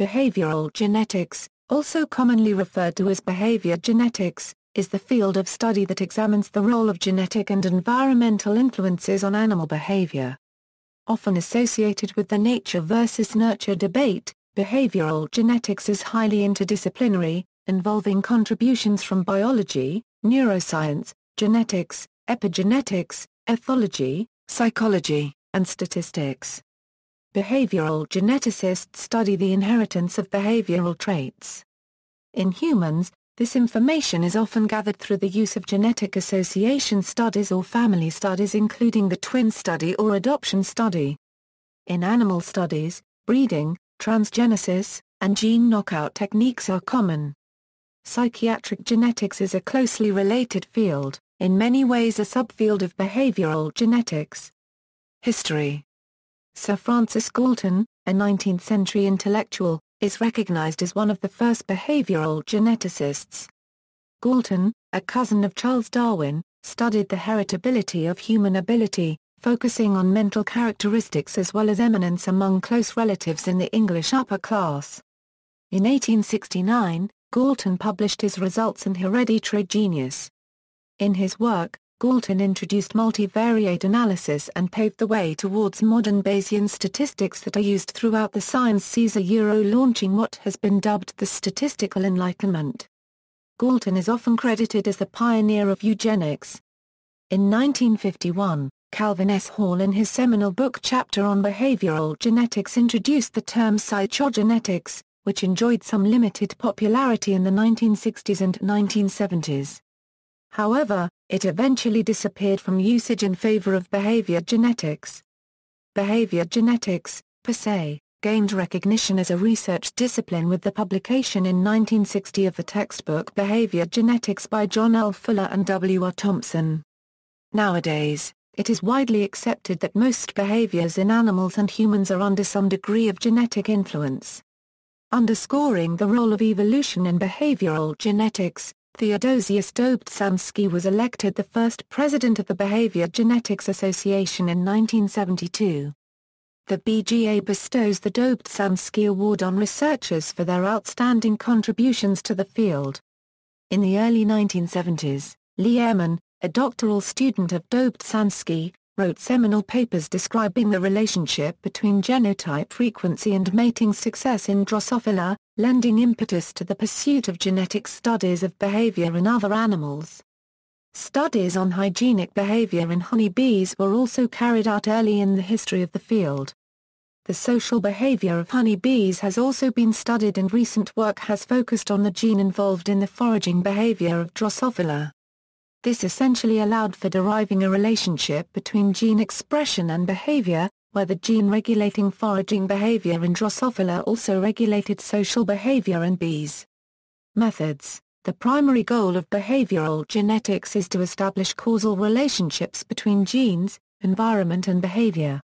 Behavioral genetics, also commonly referred to as behavior genetics, is the field of study that examines the role of genetic and environmental influences on animal behavior. Often associated with the nature versus nurture debate, behavioral genetics is highly interdisciplinary, involving contributions from biology, neuroscience, genetics, epigenetics, ethology, psychology, and statistics. Behavioral geneticists study the inheritance of behavioral traits. In humans, this information is often gathered through the use of genetic association studies or family studies including the twin study or adoption study. In animal studies, breeding, transgenesis, and gene knockout techniques are common. Psychiatric genetics is a closely related field, in many ways a subfield of behavioral genetics. History Sir Francis Galton, a 19th-century intellectual, is recognized as one of the first behavioral geneticists. Galton, a cousin of Charles Darwin, studied the heritability of human ability, focusing on mental characteristics as well as eminence among close relatives in the English upper class. In 1869, Galton published his results in Hereditary Genius. In his work, Galton introduced multivariate analysis and paved the way towards modern Bayesian statistics that are used throughout the science Caesar Euro launching what has been dubbed the statistical enlightenment. Galton is often credited as the pioneer of eugenics. In 1951, Calvin S. Hall in his seminal book chapter on behavioral genetics introduced the term psychogenetics, which enjoyed some limited popularity in the 1960s and 1970s. However, it eventually disappeared from usage in favor of behavior genetics. Behavior genetics, per se, gained recognition as a research discipline with the publication in 1960 of the textbook Behavior Genetics by John L. Fuller and W. R. Thompson. Nowadays, it is widely accepted that most behaviors in animals and humans are under some degree of genetic influence. Underscoring the role of evolution in behavioral genetics, Theodosius Dobzhansky was elected the first president of the Behavior Genetics Association in 1972. The BGA bestows the Dobzhansky Award on researchers for their outstanding contributions to the field. In the early 1970s, Lee Ehrman, a doctoral student of Dobzhansky, wrote seminal papers describing the relationship between genotype frequency and mating success in Drosophila, lending impetus to the pursuit of genetic studies of behavior in other animals. Studies on hygienic behavior in honeybees were also carried out early in the history of the field. The social behavior of honeybees has also been studied and recent work has focused on the gene involved in the foraging behavior of Drosophila. This essentially allowed for deriving a relationship between gene expression and behavior, where the gene regulating foraging behavior in Drosophila also regulated social behavior in bees. Methods The primary goal of behavioral genetics is to establish causal relationships between genes, environment and behavior.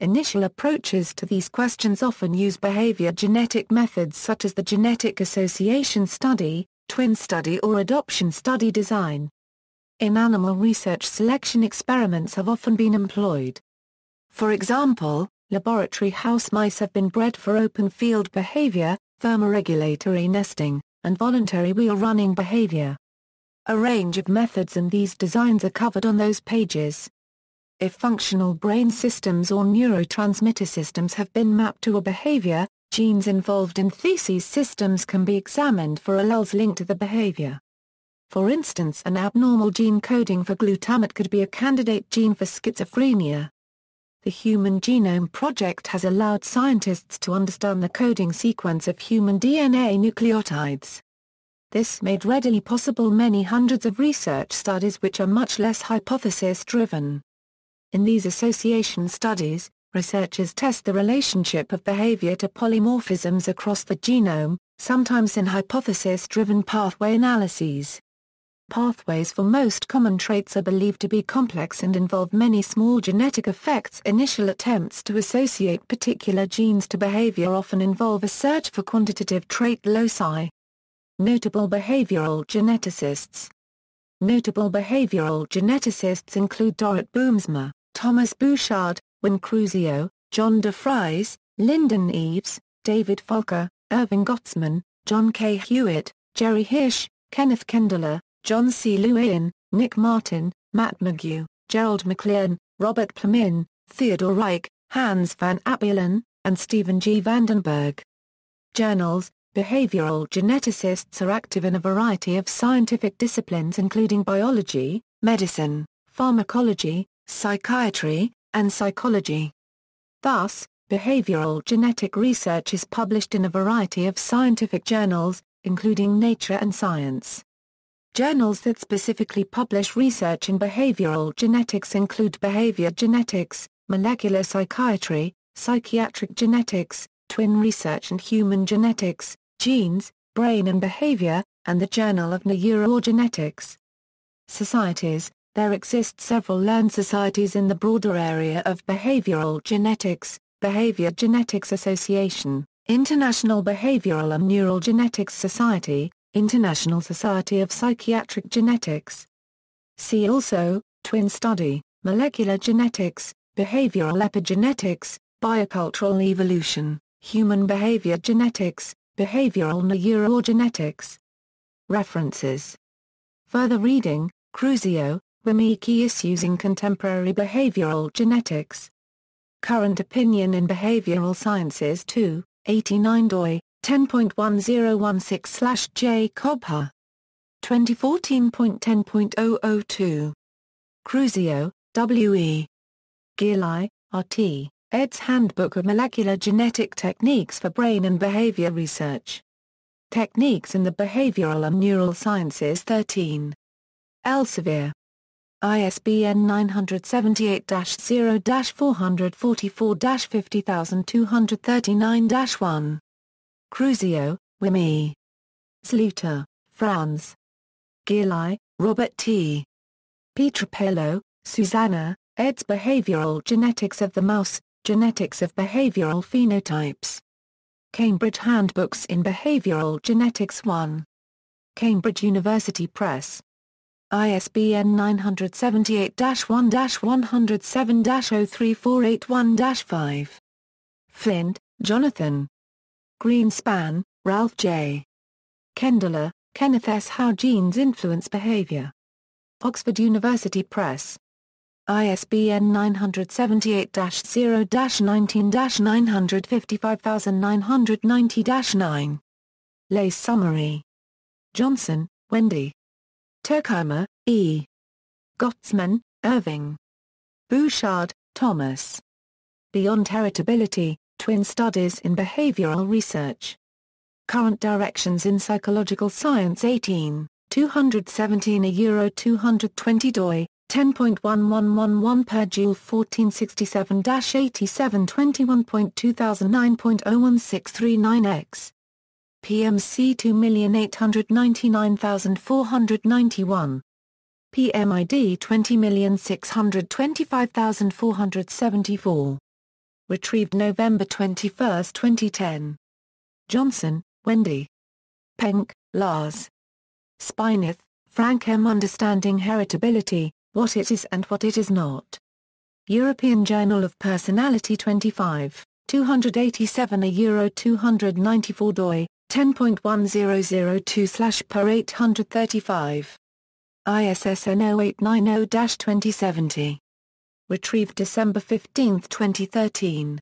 Initial approaches to these questions often use behavior genetic methods such as the genetic association study, twin study or adoption study design. In animal research selection experiments have often been employed. For example, laboratory house mice have been bred for open field behavior, thermoregulatory nesting, and voluntary wheel running behavior. A range of methods and these designs are covered on those pages. If functional brain systems or neurotransmitter systems have been mapped to a behavior, genes involved in theses systems can be examined for alleles linked to the behavior. For instance an abnormal gene coding for glutamate could be a candidate gene for schizophrenia. The Human Genome Project has allowed scientists to understand the coding sequence of human DNA nucleotides. This made readily possible many hundreds of research studies which are much less hypothesis-driven. In these association studies, researchers test the relationship of behavior to polymorphisms across the genome, sometimes in hypothesis-driven pathway analyses. Pathways for most common traits are believed to be complex and involve many small genetic effects. Initial attempts to associate particular genes to behavior often involve a search for quantitative trait loci. Notable behavioral geneticists Notable behavioral geneticists include Dorret Boomsma, Thomas Bouchard, Wim Crusio, John DeFries, Lindon Eaves, David Fulker, Irving Gottesman, John K. Hewitt, Jerry Hirsch, Kenneth Kendler, John C. Loehlin, Nick Martin, Matt McGue, Gerald McClearn, Robert Plomin, Theodore Reich, Hans van Abeelen, and Stephen G. Vandenberg. Journals Behavioral geneticists are active in a variety of scientific disciplines including biology, medicine, pharmacology, psychiatry, and psychology. Thus, behavioral genetic research is published in a variety of scientific journals, including Nature and Science. Journals that specifically publish research in behavioral genetics include Behavior Genetics, Molecular Psychiatry, Psychiatric Genetics, Twin Research and Human Genetics, Genes, Brain and Behavior, and the Journal of Neurogenetics. Societies There exist several learned societies in the broader area of behavioral genetics, Behavior Genetics Association, International Behavioral and Neural Genetics Society, International Society of Psychiatric Genetics. See also, Twin Study, Molecular Genetics, Behavioral Epigenetics, Biocultural Evolution, Human Behavior Genetics, Behavioral Neurogenetics. References. Further reading, Crusio, Key Issues in Contemporary Behavioral Genetics. Current Opinion in Behavioral Sciences 2, 89 doi, 10.1016-J Cobha. 2014.10.002. Crusio, W. E. Gili, R.T. Ed's Handbook of Molecular Genetic Techniques for Brain and Behavior Research. Techniques in the Behavioral and Neural Sciences 13. Elsevier. ISBN 978-0-444-50239-1. Crusio, Wimi. Sluter, Franz. Gili, Robert T. Pietropaolo, Susanna, Ed's Behavioral Genetics of the Mouse, Genetics of Behavioral Phenotypes. Cambridge Handbooks in Behavioral Genetics 1. Cambridge University Press. ISBN 978-1-107-03481-5. Flint, Jonathan. Greenspan, Ralph J. Kendler, Kenneth S. How Genes Influence Behavior. Oxford University Press. ISBN 978-0-19-955990-9. Lace Summary. Johnson, Wendy. Turkheimer, E. Gottesman, Irving. Bouchard, Thomas. Beyond Heritability, Twin Studies in Behavioral Research. Current Directions in Psychological Science 18, 217 a Euro 220 doi, 10.1111 per joule 1467-87 21.2009.01639x. PMC 2899491. PMID 20625474. Retrieved November 21, 2010. Johnson, Wendy. Penke, Lars. Spinath, Frank M. Understanding Heritability, What It Is and What It Is Not. European Journal of Personality 25, 287 a Euro 294 doi, 10.1002 slash per 835. ISSN 0890-2070. Retrieved December 15, 2013.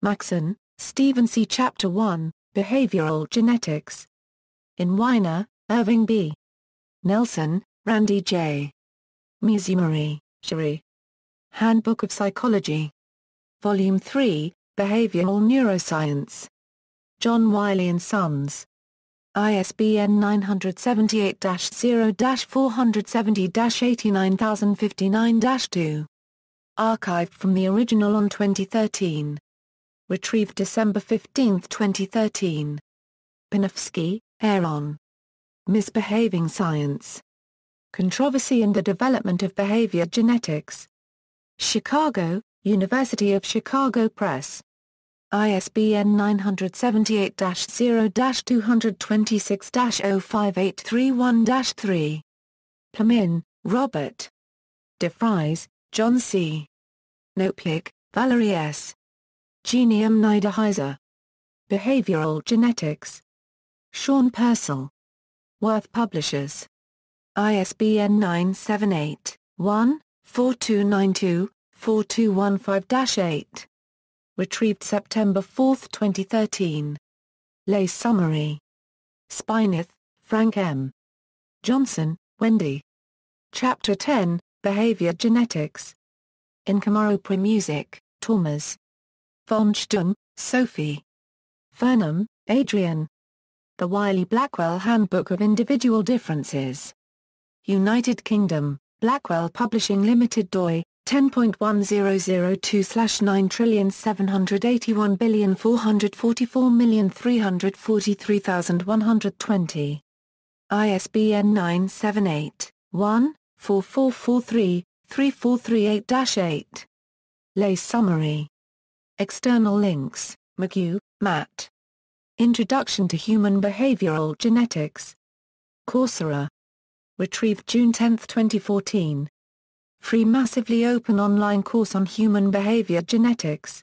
Maxson, Stephen C. Chapter 1, Behavioral Genetics. In Weiner, Irving B. Nelson, Randy J. Mizumori, Sherry. Handbook of Psychology. Volume 3, Behavioral Neuroscience. John Wiley & Sons. ISBN 978-0-470-89059-2. Archived from the original on 2013. Retrieved December 15, 2013. Panofsky, Aaron. Misbehaving Science. Controversy and the Development of Behavior Genetics. Chicago, University of Chicago Press. ISBN 978-0-226-05831-3. Plomin, Robert. DeFries, John C. Knopik, Valerie S. Genium Neiderhiser. Behavioral Genetics. Sean Purcell. Worth Publishers. ISBN 978-1-4292-4215-8. Retrieved September 4, 2013. Lay Summary. Spinath, Frank M. Johnson, Wendy. Chapter 10, Behavior Genetics. In Chamorro-Premuzic, Thomas. Von Stumm, Sophie. Furnham, Adrian. The Wiley-Blackwell Handbook of Individual Differences. United Kingdom, Blackwell Publishing Limited doi, 10.1002-978144434343120. ISBN 978-1-4443-3438-8. Lay Summary. External links, McGue, Matt. Introduction to Human Behavioral Genetics. Coursera. Retrieved June 10, 2014. Free massively open online course on human behavior genetics.